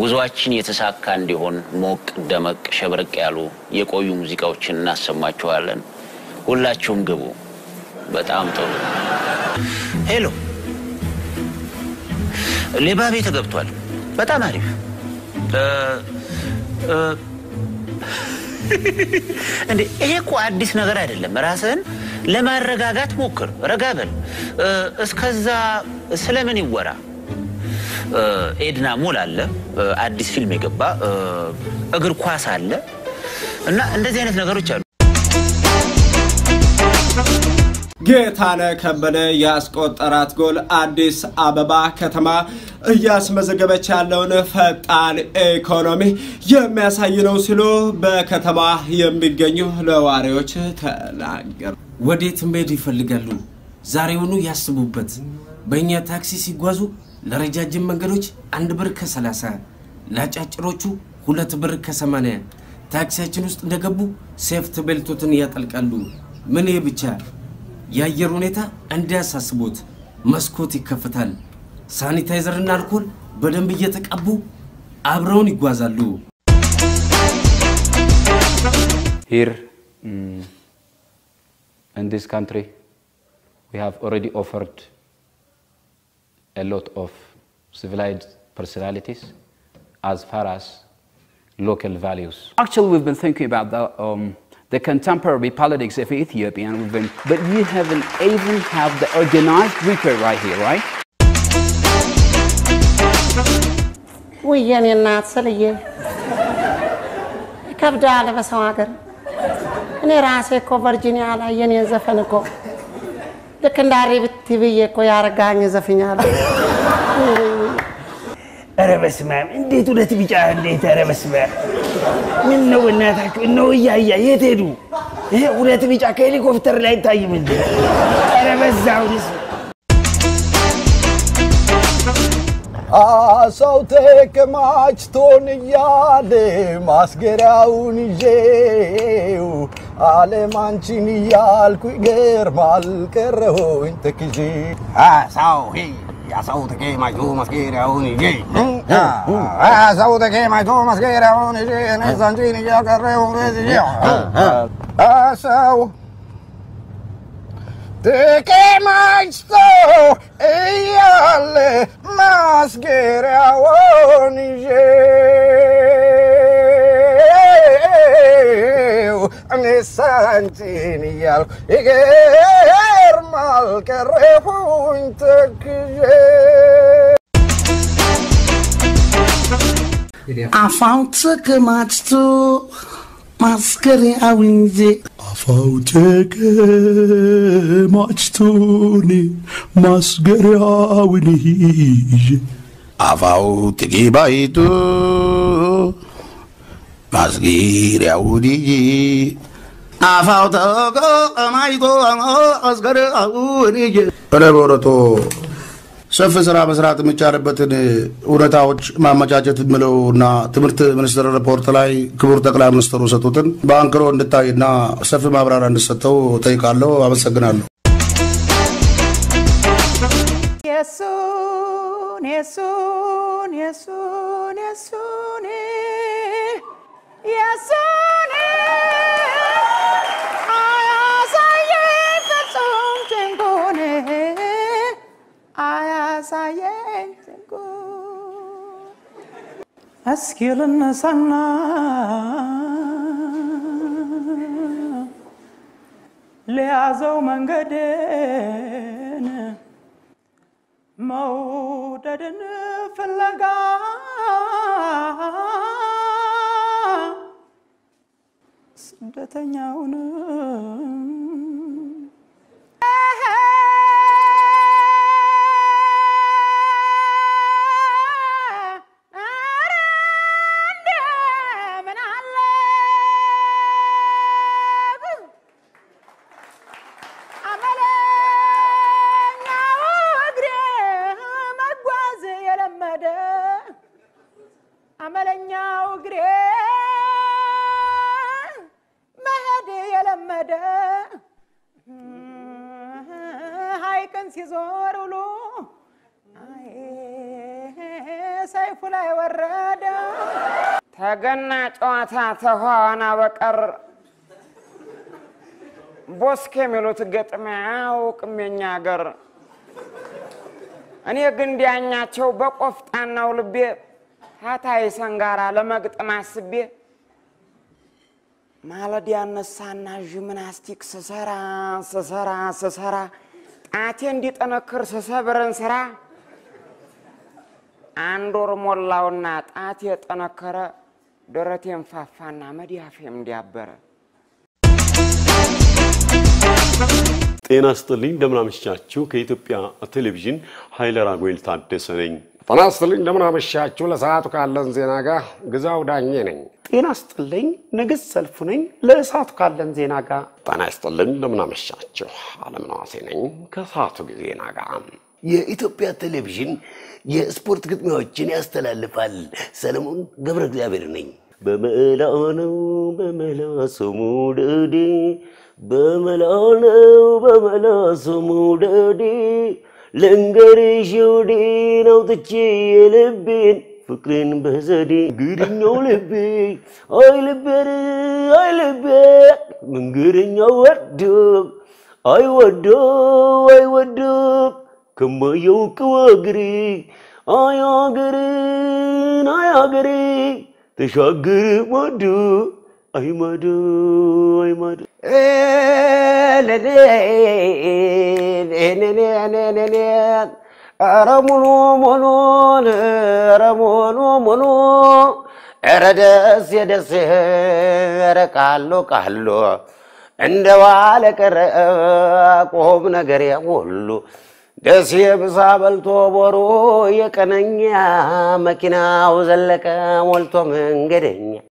ጉዞአችን የተሳካ እንዲሆን ሞቅ ደመቅ ሸብረቅ ያሉ የቆዩ ሙዚቃዎችን እናሰማችኋለን። ሁላችሁም ግቡ። በጣም ጥሩ። ሄሎ፣ ሌባ ቤት ገብቷል። በጣም አሪፍ። እ፣ እ፣ እንዴ ይሄ እኮ አዲስ ነገር አይደለም። ራስህን ለማረጋጋት ሞክር። ረጋ በል። እ፣ እስከዛ ስለምን ይወራ? ኤድና ሞል አለ፣ አዲስ ፊልም የገባ እግር ኳስ አለ እና እንደዚህ አይነት ነገሮች አሉ። ጌታነህ ከበደ ያስቆጠራት ጎል አዲስ አበባ ከተማ እያስመዘገበች ያለውን ፈጣን ኢኮኖሚ የሚያሳይ ነው ሲሉ በከተማ የሚገኙ ነዋሪዎች ተናገሩ። ወዴት መሄድ ይፈልጋሉ? ዛሬውኑ ያስቡበት። በእኛ ታክሲ ሲጓዙ ለረጃጅም መንገዶች አንድ ብር ከሰላሳ ለአጫጭሮቹ ሁለት ብር ከሰማንያ ታክሲያችን ውስጥ እንደገቡ ሴፍት ቤልቶትን ያጠልቃሉ። ምን ይህ ብቻ የአየር ሁኔታ እንዲያሳስቦት መስኮት ይከፍታል። ሳኒታይዘርና አልኮል በደንብ እየተቀቡ አብረውን ይጓዛሉ። Here mm, in this country, we have already offered a lot of civilized personalities as far as local values. Actually, we've been thinking about the, um, the contemporary politics of Ethiopia, and we've been, but you haven't even have the organized repair right here, right? ውይ የኔ እናት ስልዬ ይከብዳል በሰው ሀገር። እኔ ራሴ እኮ ቨርጂኒያ ላይ የኔን ዘፈን እኮ ልክ እንዳሬ ብቲ ብዬ እኮ ያረጋኝ ዘፍኛለሁ። ኧረ በስመ አብ! እንዴት ሁለት ቢጫ እንዴት! ኧረ በስመ አብ! ምን ነው እናታችሁ? እነሆ እያያ የት ሄዱ? ይሄ ሁለት ቢጫ ከሄሊኮፕተር ላይ አይታይም እንዴ? ኧረ በዛውንስ አሳው ተከማችቶን እያለ ማስገሪያውን ይዤው ዓለም አንቺን እያልኩ ይገርማል ቀረሁኝ ተክዤ አሳው አሳው ተከማችቶ ማስገሪያውን ይዤ። አሳው ተከማችቶ ማስገሪያውን ይዤ። እኔስ አንቺን እያቀረሁ አሳው ተከማችቶ እያለ ማስገሪያውን ይዤው እኔስ አንቺን እያልኩ ይገርማል ቀረሁኝ ተክዤ አፋው ተከማችቶ ማስገሪያውን ይዤ አፋው ተከማችቶን ማስገሪያውን ይዤ አፋው ጥቂባይቱ ማስገሪያውን ይዤ አፋው ተከማችቶ ማስገሪያውን ይዤ ኧረ በእውነቱ ሰፊ ስራ መስራት የሚቻልበትን እውነታዎች ማመቻቸት የምለው እና ትምህርት ሚኒስቴር ሪፖርት ላይ ክቡር ጠቅላይ ሚኒስትሩ ሰጡትን በአንክሮ እንድታይና ሰፊ ማብራሪያ እንድሰጠው ጠይቃለሁ። አመሰግናለሁ። የሱን የሱን የሱን የሱን የሱን አያሳየኝ ፍጹም እስኪ ልነሳና ለያዘው መንገድን መውደድን ፍለጋ ስደተኛውን የለመደ ሐይቅን ሲዞር ውሎ ሰይፉ ላይ ወረደ። ተገና ጨዋታ ተኋዋና በቀር ቦስክ የሚሉት ገጥሚያ አያውቅም የኛ አገር። እኔ ግን ዲያኛቸው በቆፍጣናው ልቤ ታታይ ሰንጋራ ለመግጠም አስቤ ማለድ ያነሳና ጂምናስቲክ ስሰራ ስሰራ ስሰራ ጣቴ እንዲጠነክር ስሰብርን ስራ አንድ ወር ሞላውና ጣቴ የጠነከረ ደረቴን ፋፋና መዳፌም እንዲያበረ ጤና ስጥልኝ እንደምናመሻችሁ። ከኢትዮጵያ ቴሌቪዥን ኃይለ ራጉኤል ታደሰ ነኝ። ጤና ይስጥልኝ እንደምናመሻችሁ። ለሰዓቱ ካለን ዜና ጋር ግዛው ዳኜ ነኝ። ጤና ይስጥልኝ ንግሥት ሰልፉ ነኝ። ለእሳቱ ካለን ዜና ጋር ጤና ይስጥልኝ እንደምናመሻችሁ። አለም ነዋሴ ነኝ ከሰዓቱ ዜና ጋር የኢትዮጵያ ቴሌቪዥን የስፖርት ግጥሚያዎችን ያስተላልፋል። ሰለሞን ገብረ እግዚአብሔር ነኝ። በመላ ነው በመላ ስሙ ደዴ በመላ ነው በመላ ስሙ ደዴ ልንገርሽ ወዴ ነው ትቼ የልቤን ፍቅርን በዘዴ ግድኛው ልቤ አይ ልቤን አይ ልቤ መንገደኛው ወዶ አይ ወዶ አይ ወዶ ከማየው ቅዋግሬ አይ አገርን አይ አገሬ ተሻገር ማዶ አይ ማዶ አይ ማዶ ኧረ ሙሉ ሙሉን ኧረ ሙሉ ሙሉ ኧረ ደስ የደስ ኧረ ቃሎ ቃሎ እንደ ዋለ ቀረ ቁም ነገር ሁሉ ደስ የምሳ በልቶ ቦሮ የቀነኛ መኪናው ዘለቀ ሞልቶ መንገደኛ